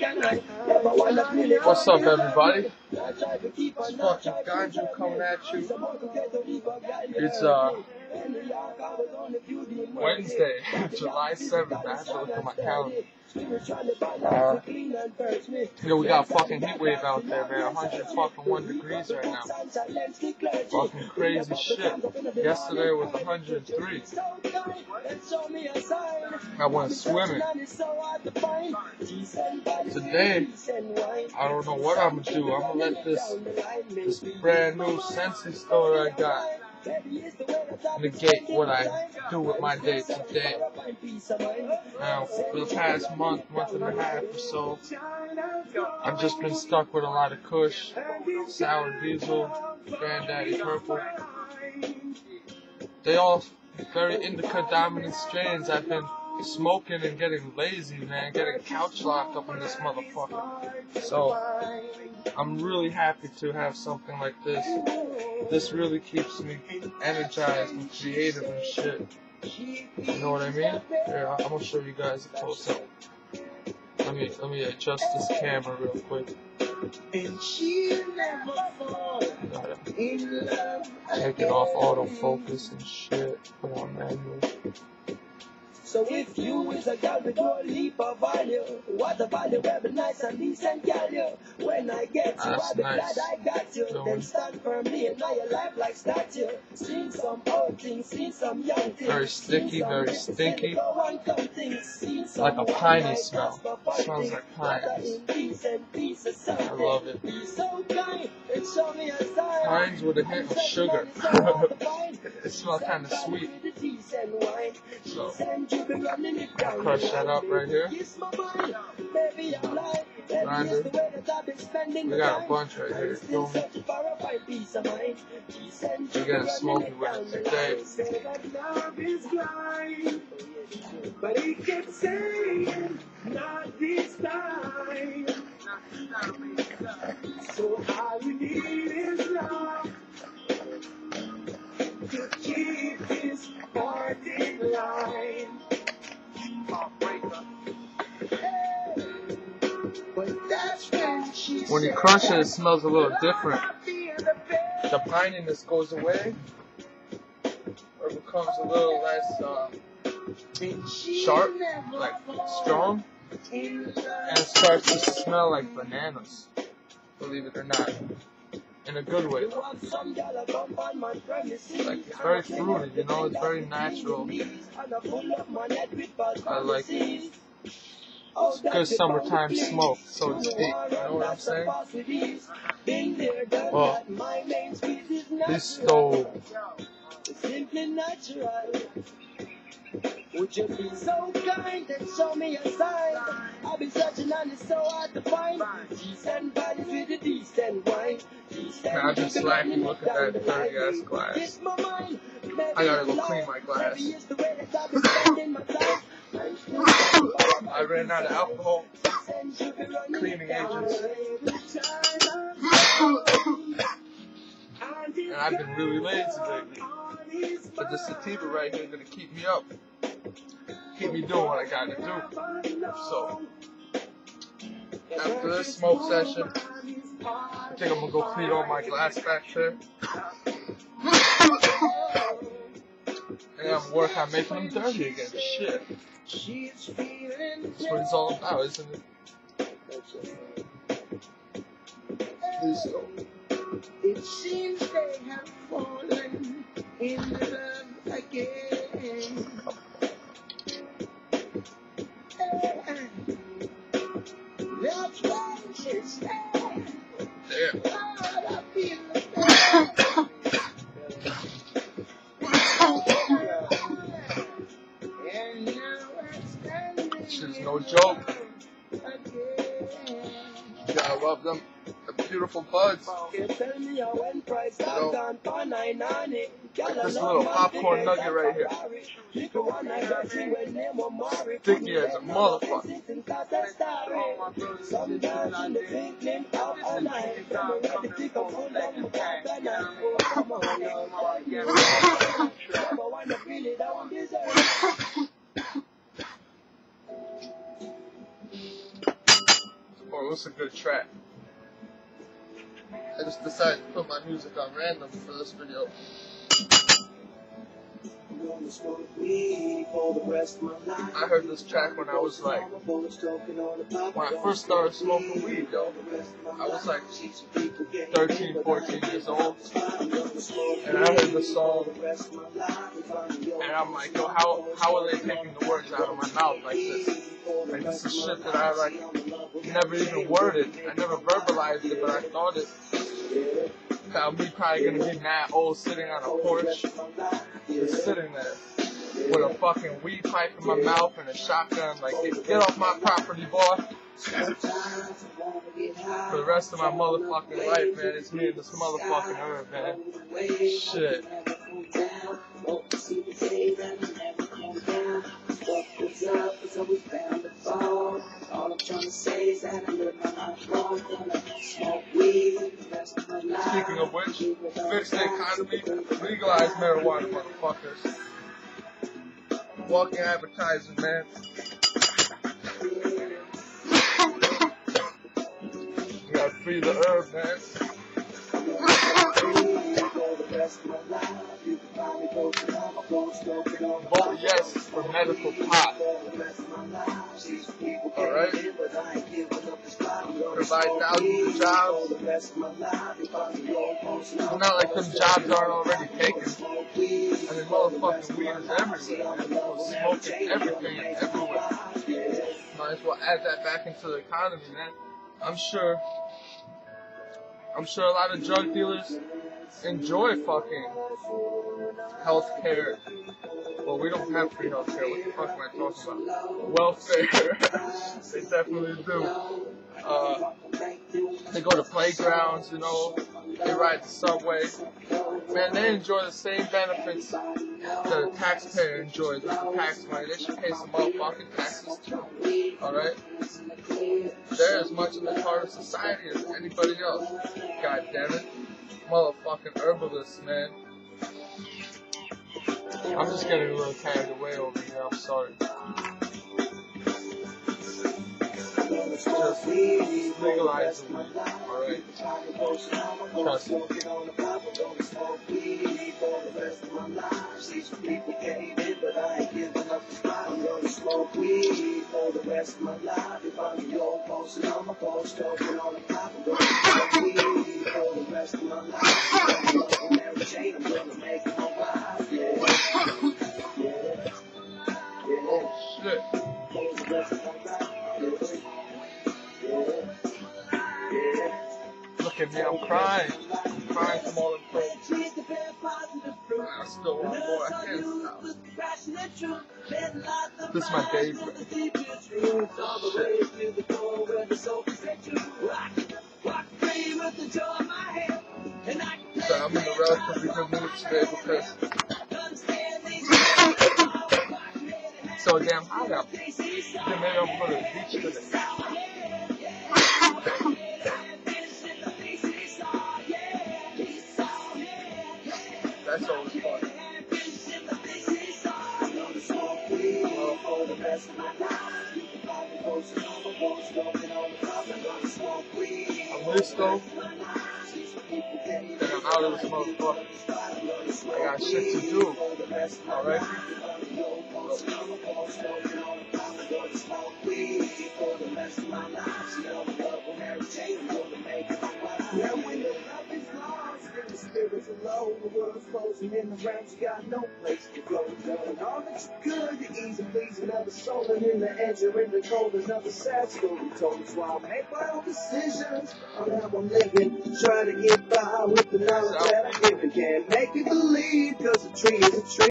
What's up, everybody? It's fucking Ganjew coming at you. It's uh Wednesday, July 7th. I have to look at my calendar. Uh, yo, we got a fucking heat wave out there, man. 101 degrees right now. Fucking crazy shit. Yesterday was 103. I went swimming. Today, I don't know what I'm gonna do. I'm gonna let this this brand new Sensi Star I got negate what I do with my day today. Now, for the past month, month and a half or so, I've just been stuck with a lot of Kush, Sour Diesel, Granddaddy Purple. They all very indica dominant strains. I've been smoking and getting lazy, man, getting couch locked up in this motherfucker. So, I'm really happy to have something like this. This really keeps me energized and creative and shit. You know what I mean? Here, I'm gonna show you guys a close up. Let me let me adjust this camera real quick. And she never fall in love. Take it off autofocus and shit. Put on manual. So if you is a girl with a leap of value, what a value every nice and decent girl you. When I get you, I'll be nice. glad I got you. Then stand firmly in your life like statue. Seen some old things, seen some young things. Very sticky, very stinky. go and come things, seen some Like a piney smell. Smells like pines. I love it. Be so kind and show me a sign. Pines with a hint of sugar. it smells kind of sweet. So, crush that up right here. Grinder. We got a bunch right here. Feel me? We're getting smoky with it today. But he kept saying, not this time. So all we need is love when you crush it, it smells a little different. "I'll be in the bed." Pininess goes away, or becomes a little less uh, sharp, like strong, and it starts to smell like bananas. Believe it or not, in a good way. Like it's very fruity, you know, it's very natural. I like it. It's good summertime smoke, so to speak. You know what I'm saying? Well, this stove Simply natural. Would you be so kind and show me a sign? I've been searching and it's so hard to find. Decent bodies with a decent wine. Decent I've been people slacking down at that dirty ass glass. I gotta go clean my glass. The. I ran out of alcohol and cleaning agents, and I've been really lazy lately. But this sativa right here is gonna keep me up, keep me doing what I gotta do. So after this smoke session, I think I'm gonna go clean all my glass back there. And I'm work on making them dirty again. Shit. That's what it's all about, isn't it? This It seems they have fallen in love no joke. You gotta love them. The beautiful buds. I This little popcorn nugget right here. I. Sticky as a motherfucker. deserve it. was a good track. I just decided to put my music on random for this video. I heard this track when I was like, when I first started smoking weed, yo. I was like 13, 14 years old. And I heard the song, and I'm like, yo, how, how are they taking the words out of my mouth like this? Like, this is shit that I, like, never even worded. I never verbalized it, but I thought it. I'm probably gonna be mad old sitting on a porch, just sitting there with a fucking weed pipe in my mouth and a shotgun. Like, get, get off my property, boy. For the rest of my motherfucking life, man, it's me and this motherfucking earth, man. Shit. Fix the economy, legalize marijuana, motherfuckers. Walking advertising, man. You gotta free the herb, man. Vote yes for medical pot. Alright? Provide thousands of jobs. It's not like them jobs aren't already taken. I mean, motherfucking weed is everywhere. People smoking everything and everywhere. Might as well add that back into the economy, man. I'm sure. I'm sure a lot of drug dealers enjoy fucking healthcare. Well, we don't have free healthcare. What the fuck am I talking about? Welfare. they definitely do. Uh, they go to playgrounds, you know. They ride the subway. Man, they enjoy the same benefits that a taxpayer enjoys with the tax money. They should pay some motherfucking taxes too. Alright? They're as much in the part of society as anybody else. God damn it. Motherfucking herbalists, man. I'm just getting a little carried away over here. I'm sorry. Just legalize the weed. Alright? Trust me. Smoke weed for the rest of my life. If I'm your posting on my post, talking on the pop, I'm gonna smoke weed for the rest of my life. I'm Mary Jane, I'm gonna make it my wife. Yeah, yeah, yeah. Oh shit. For the rest of my life. Me, I'm crying. I'm crying from all the pain. I still want more. I can't stop. This is my day, bro. So I'm in a relatively good mood today because so damn hot out. Maybe I'm going to the beach today. That's always fun. I'm though, then I'm out of this motherfucker. I got shit to do. Alright? The spirits are low, the world's closing in around you got no place to go. Knowing all that you could, you easy please another soul, and in the edge you're in the cold, another sad story told. That's why I make my own decisions on how I'm living. Try to get by with the knowledge that I give can't make it believe, cause a tree is a tree.